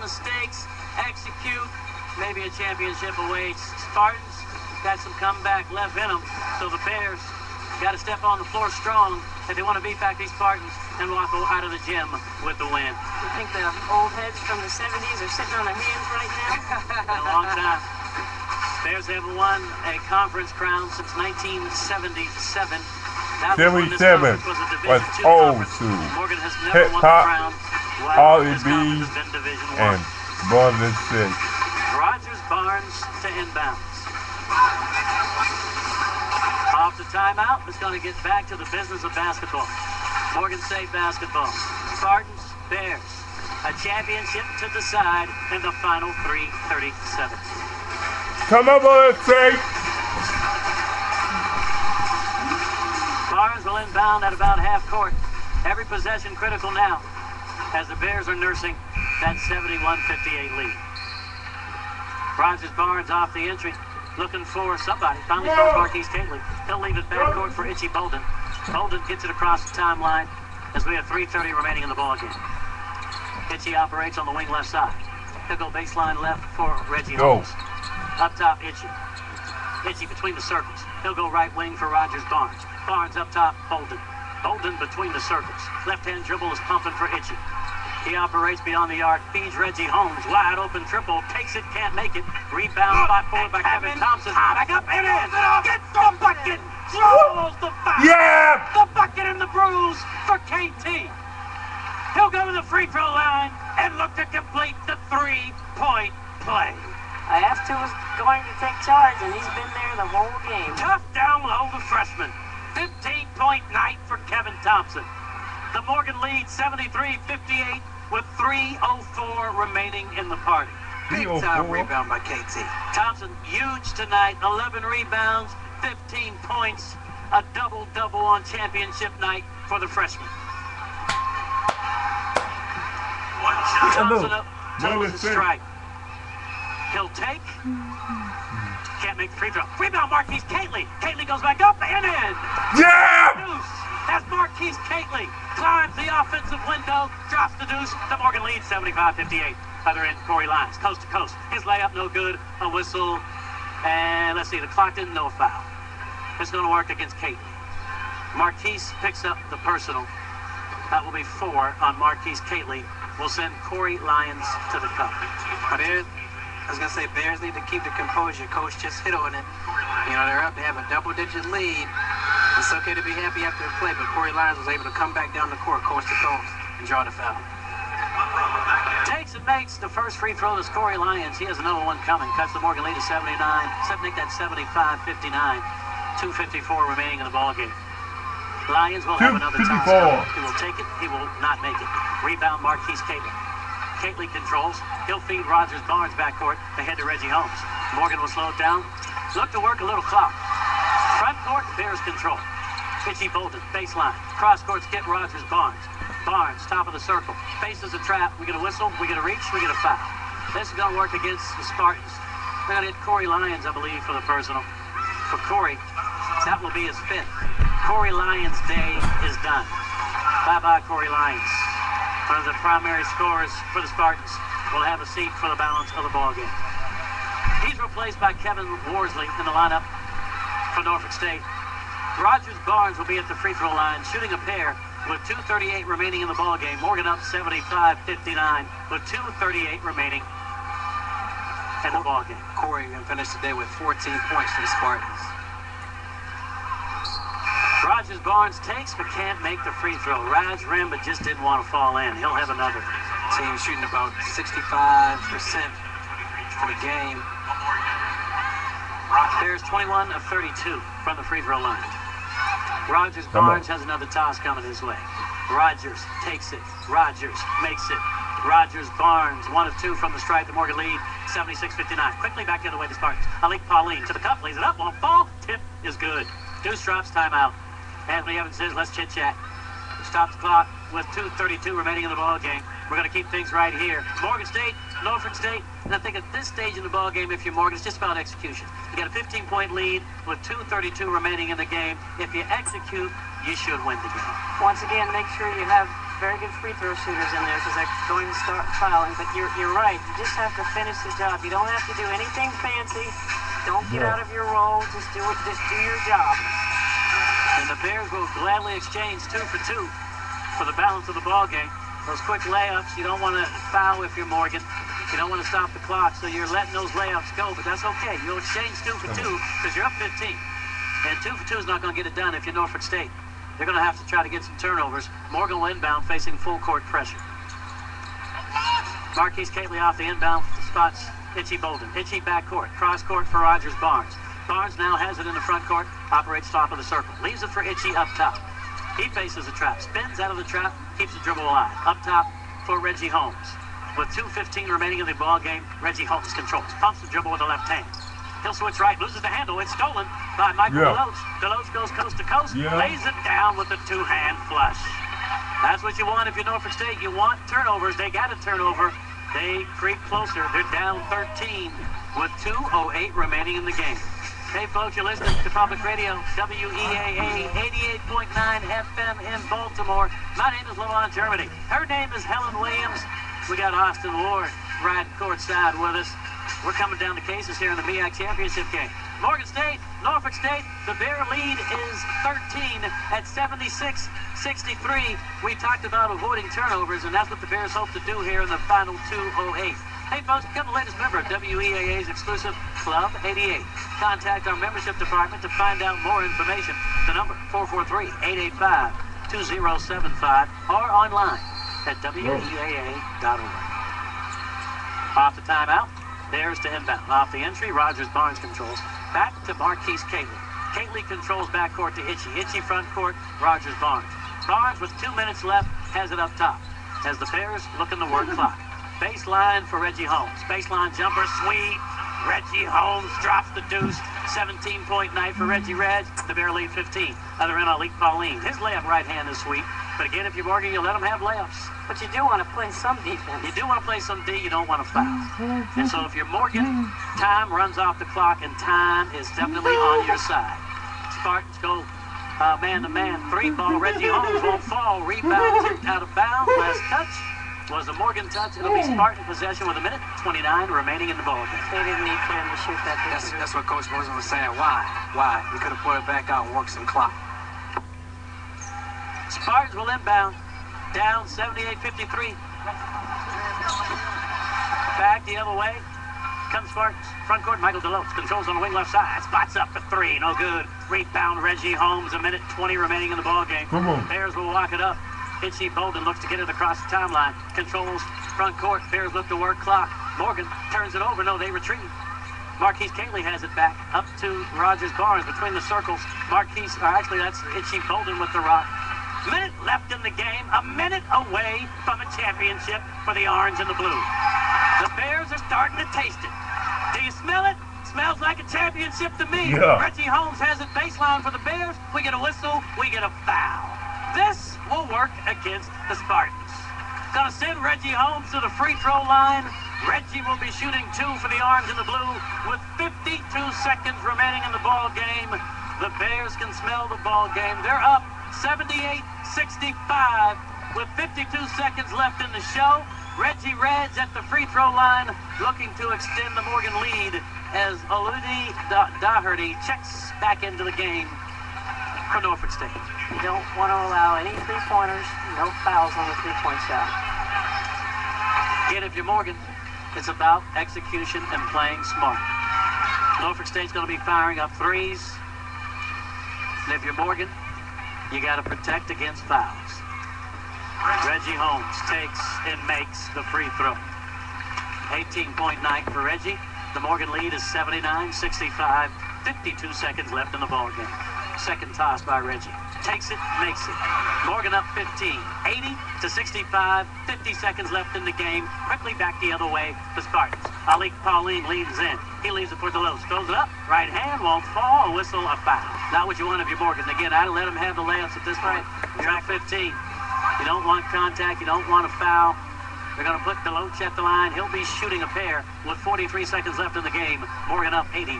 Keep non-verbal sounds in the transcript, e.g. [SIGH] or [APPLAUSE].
mistakes, execute. Maybe a championship awaits. Spartans got some comeback left in them, so the Bears got to step on the floor strong if they want to beat back these Spartans and walk out of the gym with the win. You think the old heads from the 70s are sitting on their hands right now? Been [LAUGHS] a long time. Bears haven't won a conference crown since 1977. That was when this 77 conference was a Division was II old conference. Morgan has never Hip won hop, the crown. all this it conference be, has been Division and Brother Six. Rogers Barnes to inbounds. Off the timeout, it's going to get back to the business of basketball. Morgan State basketball. Spartans, Bears. A championship to decide in the final 337. Come on, Brother Six. Barnes will inbound at about half court. Every possession critical now as the Bears are nursing that 71-58 lead. Rogers Barnes off the entry, looking for somebody. Finally found Marquise Catley. He'll leave it backcourt for Itchy Bolden. Bolden gets it across the timeline as we have 3.30 remaining in the ball game. Itchy operates on the wing left side. He'll go baseline left for Reggie Go. Holmes. Up top, Itchy. Itchy between the circles. He'll go right wing for Rogers Barnes. Barnes up top, Bolden. Bolden between the circles. Left hand dribble is pumping for Itchy. He operates beyond the arc, feeds Reggie Holmes. Wide open triple, takes it, can't make it. Rebound by forward by Kevin Thompson. Back up and in. Gets the bucket. Draws the foul. Yeah! The bucket and the bruise for KT. He'll go to the free throw line and look to complete the three-point play. I asked who was going to take charge, and he's been there the whole game. Tough down low, the freshman. 15-point night for Kevin Thompson. The Morgan lead 73-58 with 3.04 remaining in the party. Big Three oh time rebound by KT. Thompson huge tonight. 11 rebounds, 15 points, a double-double on championship night for the freshman. Thompson up, What toes is the it? strike. He'll take. Can't make the free throw. Rebound, Marquise Catley. Catley goes back up and in. Yeah! Deuce as Marquise Catley climbs the offensive window, drops the deuce. The Morgan lead 75-58. Other end, Corey Lyons, coast to coast. His layup no good. A whistle. And let's see, the clock didn't know a foul. It's going to work against Catley. Marquise picks up the personal. That will be four on Marquise Catley. We'll send Corey Lyons to the cup. But Bears, I was gonna say Bears need to keep the composure. Coach just hit on it. You know they're up. They have a double-digit lead. It's okay to be happy after the play, but Corey Lyons was able to come back down the court, coast to coast, and draw the foul. Takes and makes the first free throw to Corey Lyons. He has another one coming. Cuts the Morgan lead to 79. Set make that 75-59. 2.54 remaining in the ball game. Lyons will have another 2:54. He will take it. He will not make it. Rebound Marquise Catley. Catley controls. He'll feed Rogers Barnes backcourt ahead to Reggie Holmes. Morgan will slow it down. Look to work a little clock. Front court, Bears control. Itchy Bolden, baseline. Cross courts get Rogers Barnes. Barnes, top of the circle. Faces a trap. We get a whistle. We get a reach. We get a foul. This is going to work against the Spartans. They're going to hit Corey Lyons, I believe, for the personal. For Corey, that will be his fifth. Corey Lyons' day is done. Bye-bye, Corey Lyons. One of the primary scorers for the Spartans will have a seat for the balance of the ball game. He's replaced by Kevin Worsley in the lineup for Norfolk State. Rogers Barnes will be at the free throw line shooting a pair with 2.38 remaining in the ball game. Morgan up 75-59 with 2.38 remaining in the ball game. Corey gonna finish today with 14 points for the Spartans. Rogers Barnes takes but can't make the free throw. Raj rim but just didn't want to fall in. He'll have another. Team shooting about 65% for the game. Bears 21 of 32 from the free throw line. Rogers Barnes has another toss coming his way. Rogers takes it. Rogers makes it. Rogers Barnes, one of two from the stripe. The Morgan lead, 76-59. Quickly back the other way to Spartans. Malik Pauline to the cup, lays it up, won't fall. Tip is good. Deuce drops timeout. Anthony Evans says, let's chit chat. Stop the clock with 2.32 remaining in the ball game. We're going to keep things right here. Morgan State, Norfolk State, and I think at this stage in the ball game, if you're Morgan, it's just about execution. You got a 15-point lead with 2.32 remaining in the game. If you execute, you should win the game. Once again, make sure you have very good free throw shooters in there because they're going to start fouling. But you're, you're right. You just have to finish the job. You don't have to do anything fancy. Don't get Yeah. out of your role. Just do it. Just do your job. The Bears will gladly exchange two for two for the balance of the ball game. Those quick layups, you don't want to foul if you're Morgan. You don't want to stop the clock, so you're letting those layups go, but that's okay. You'll exchange two for two because you're up 15. And two for two is not going to get it done if you're Norfolk State. They're going to have to try to get some turnovers. Morgan will inbound facing full court pressure. Marquise Catley off the inbound spots Itchy Bolden. Itchy backcourt. Cross court for Rogers Barnes. Barnes now has it in the front court. Operates top of the circle. Leaves it for Itchy up top. He faces the trap. Spins out of the trap. Keeps the dribble alive. Up top for Reggie Holmes. With 2.15 remaining in the ball game, Reggie Holmes controls. Pumps the dribble with the left hand. He'll switch right, loses the handle. It's stolen by Michael Yeah. Deloach. Deloach goes coast to coast, Yeah. lays it down with a two-hand flush. That's what you want if you're Norfolk State. You want turnovers. They got a turnover. They creep closer. They're down 13 with 2.08 remaining in the game. Hey, folks, you're listening to Public Radio, WEAA 88.9 FM in Baltimore. My name is Lalonde Germany. Her name is Helen Williams. We got Austin Ward riding courtside with us. We're coming down to cases here in the MEAC championship game. Morgan State, Norfolk State, the Bear lead is 13 at 76-63. We talked about avoiding turnovers, and that's what the Bears hope to do here in the final 208. Hey folks, become the latest member of WEAA's exclusive Club 88. Contact our membership department to find out more information. The number 443-885-2075 or online at WEAA.org. Off the timeout. There's to inbound. Off the entry, Rogers Barnes controls. Back to Marquise Catley. Catley controls backcourt to Itchy. Itchy front court, Rogers Barnes. Barnes with two minutes left has it up top. As the Bears look in the word clock. Baseline for Reggie Holmes. Baseline jumper, sweet. Reggie Holmes drops the deuce. 17 point night for Reggie Reg. The Bear lead 15. Other end, Malik Pauline. His layup right hand is sweet. But again, if you're Morgan, you let him have layups. But you do want to play some defense. You do want to play some D, you don't want to foul. And so if you're Morgan, time runs off the clock and time is definitely on your side. Spartans go uh, man to man. Three ball. Reggie Holmes won't fall. Rebound tipped out of bounds. Last touch was a Morgan touch. It'll be Spartan possession with a minute 29 remaining in the ball game. They didn't need for him to shoot that That's, that's what Coach Moses was saying. Why? Why? You could have put it back out and worked some clock. Spartans will inbound. Down 78-53. Back the other way. Comes Spartans. Front court, Michael Deloach controls on the wing left side. Spots up for three. No good. Rebound, Reggie Holmes. A minute 20 remaining in the ball game. Come on. Bears will walk it up. Itchy Bolden looks to get it across the timeline. Controls front court. Bears look to work clock. Morgan turns it over. No, they retreat. Marquise Catley has it back up to Rogers Barnes between the circles. Marquise, or actually that's Itchy Bolden with the rock. Minute left in the game, a minute away from a championship for the orange and the blue. The Bears are starting to taste it. Do you smell it? Smells like a championship to me. Yeah. Reggie Holmes has it baseline for the Bears. We get a whistle, we get a foul. This will work against the Spartans. Gonna send Reggie Holmes to the free throw line. Reggie will be shooting two for the orange and the blue with 52 seconds remaining in the ball game. The Bears can smell the ball game. They're up 78-65 with 52 seconds left in the show. Reggie Reds at the free throw line looking to extend the Morgan lead as Aludi Daugherty checks back into the game Norfolk State. You don't want to allow any three pointers, no fouls on the three point shot. Again, if you're Morgan, it's about execution and playing smart. Norfolk State's going to be firing up threes. And if you're Morgan, you got to protect against fouls. Reggie Holmes takes and makes the free throw. 18 point night for Reggie. The Morgan lead is 79 65. 52 seconds left in the ball game. Second toss by Reggie. Takes it, makes it. Morgan up 15. 80 to 65. 50 seconds left in the game. Quickly back the other way. The Spartans. Alik Pauline leads in. He leaves it for Delos. Throws it up. Right hand won't fall. A whistle, a foul. Not what you want if you're Morgan. Again, I'd let him have the layups at this point. You're up 15. You don't want contact. You don't want a foul. They're going to put Deloach at the line. He'll be shooting a pair with 43 seconds left in the game. Morgan up 86.